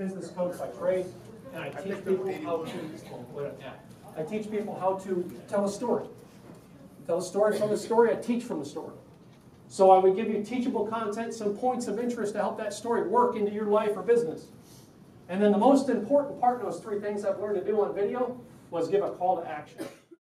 business coach by trade, and I teach people how to, I teach people how to tell a story. Tell a story from the story, I teach from the story. So I would give you teachable content, some points of interest to help that story work into your life or business. And then the most important part of those three things I've learned to do on video was give a call to action.